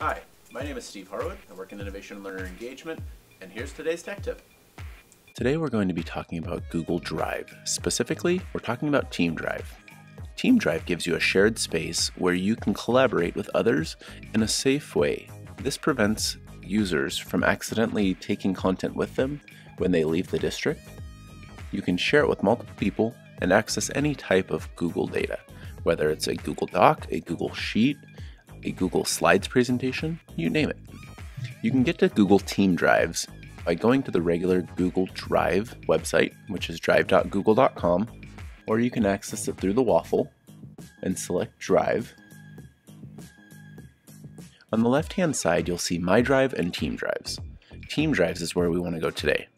Hi, my name is Steve Harwood. I work in Innovation and Learner Engagement, and here's today's tech tip. Today we're going to be talking about Google Drive. Specifically, we're talking about Team Drive. Team Drive gives you a shared space where you can collaborate with others in a safe way. This prevents users from accidentally taking content with them when they leave the district. You can share it with multiple people and access any type of Google data, whether it's a Google Doc, a Google Sheet, a Google Slides presentation, you name it. You can get to Google Team Drives by going to the regular Google Drive website, which is drive.google.com, or you can access it through the waffle and select Drive. On the left hand side, you'll see My Drive and Team Drives. Team Drives is where we want to go today.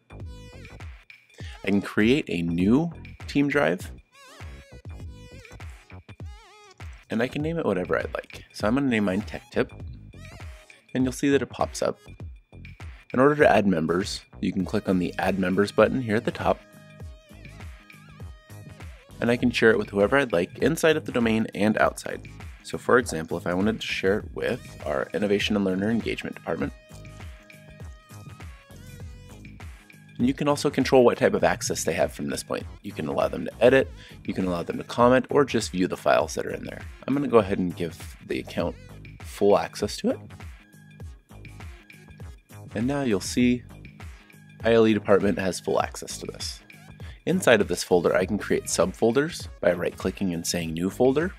I can create a new Team Drive and I can name it whatever I'd like. So I'm going to name mine Tech Tip, and you'll see that it pops up. In order to add members, you can click on the Add Members button here at the top, and I can share it with whoever I'd like inside of the domain and outside. So for example, if I wanted to share it with our Innovation and Learner Engagement Department, And you can also control what type of access they have from this point. You can allow them to edit, you can allow them to comment, or just view the files that are in there. I'm going to go ahead and give the account full access to it. And now you'll see ILE department has full access to this. Inside of this folder, I can create subfolders by right clicking and saying new folder.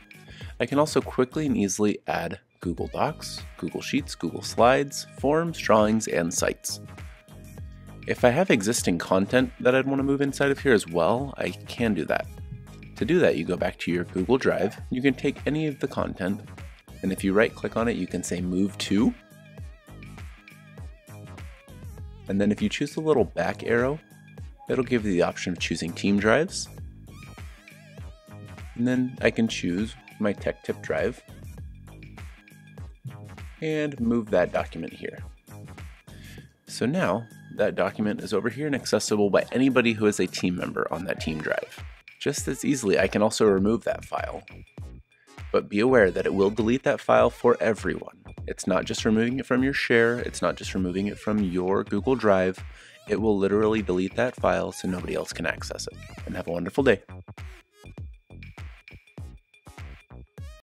I can also quickly and easily add Google Docs, Google Sheets, Google Slides, forms, drawings, and sites. If I have existing content that I'd want to move inside of here as well, I can do that. To do that, you go back to your Google Drive, you can take any of the content, and if you right click on it, you can say move to. And then if you choose the little back arrow, it'll give you the option of choosing team drives. And then I can choose my tech tip drive and move that document here. So now that document is over here and accessible by anybody who is a team member on that team drive. Just as easily, I can also remove that file. But be aware that it will delete that file for everyone. It's not just removing it from your share, it's not just removing it from your Google Drive. It will literally delete that file so nobody else can access it. And have a wonderful day.